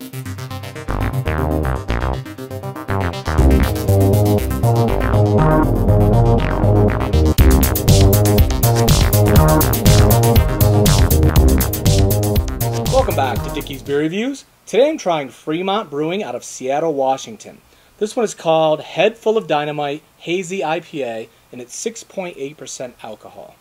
Welcome back to Dickie's Beer Reviews. Today I'm trying Fremont Brewing out of Seattle, Washington. This one is called Head Full of Dynamite Hazy IPA and it's 6.8% alcohol.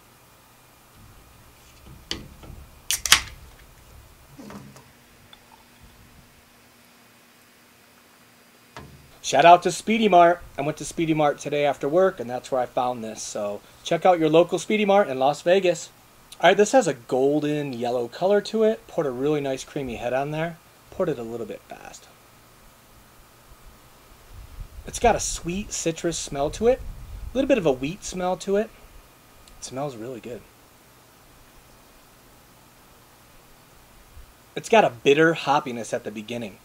Shout out to Speedy Mart. I went to Speedy Mart today after work and that's where I found this. So check out your local Speedy Mart in Las Vegas. Alright, this has a golden yellow color to it. Put a really nice creamy head on there. Put it a little bit fast. It's got a sweet citrus smell to it. A little bit of a wheat smell to it. It smells really good. It's got a bitter hoppiness at the beginning,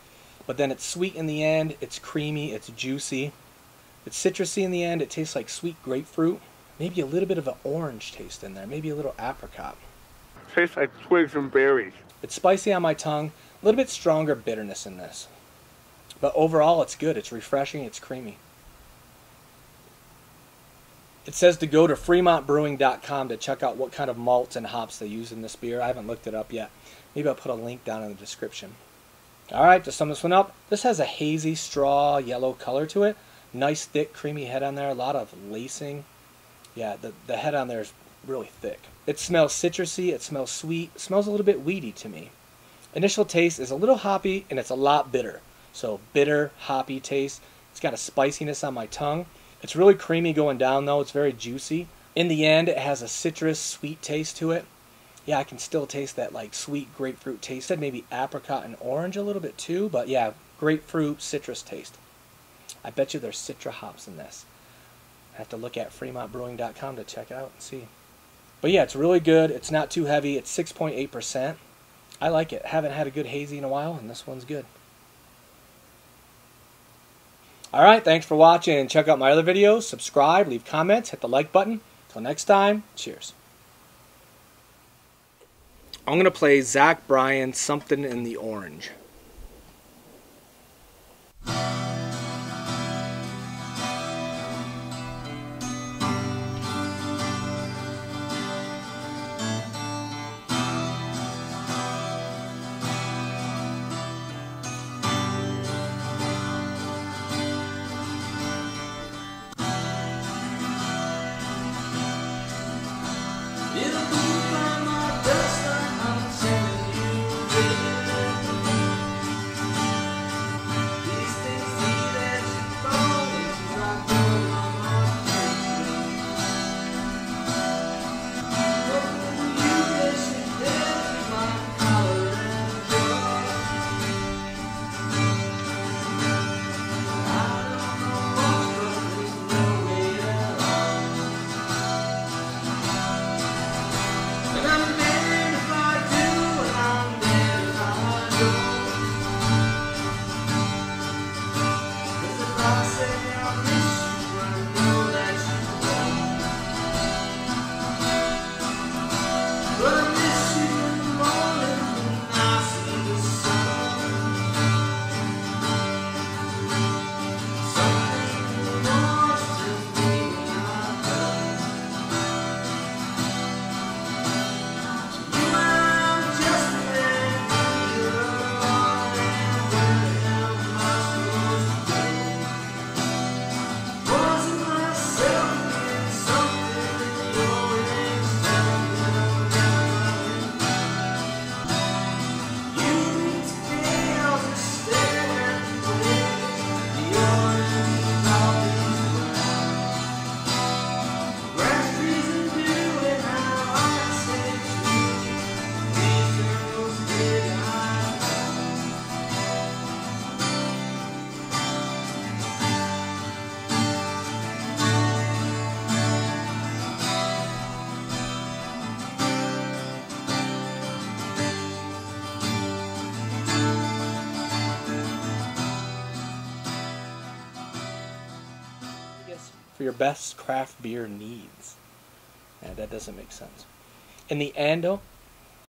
but then it's sweet in the end. It's creamy. It's juicy. It's citrusy in the end. It tastes like sweet grapefruit. Maybe a little bit of an orange taste in there. Maybe a little apricot. Tastes like twigs and berries. It's spicy on my tongue. A little bit stronger bitterness in this. But overall, it's good. It's refreshing. It's creamy. It says to go to fremontbrewing.com to check out what kind of malts and hops they use in this beer. I haven't looked it up yet. Maybe I'll put a link down in the description. Alright, to sum this one up, this has a hazy straw yellow color to it. Nice thick creamy head on there. A lot of lacing. Yeah, the, the head on there is really thick. It smells citrusy. It smells sweet. It smells a little bit weedy to me. Initial taste is a little hoppy and it's a lot bitter. So bitter, hoppy taste. It's got a spiciness on my tongue. It's really creamy going down though. It's very juicy. In the end, it has a citrus sweet taste to it. Yeah, I can still taste that like sweet grapefruit taste. Said maybe apricot and orange a little bit too, but yeah, grapefruit citrus taste. I bet you there's citra hops in this. I have to look at fremontbrewing.com to check out and see. But yeah, it's really good. It's not too heavy. It's 6.8%. I like it. Haven't had a good hazy in a while, and this one's good. Alright, thanks for watching. Check out my other videos, subscribe, leave comments, hit the like button. Until next time, cheers. I'm going to play Zach Bryan, Something in the Orange. For your best craft beer needs. Yeah, that doesn't make sense. In the end, though,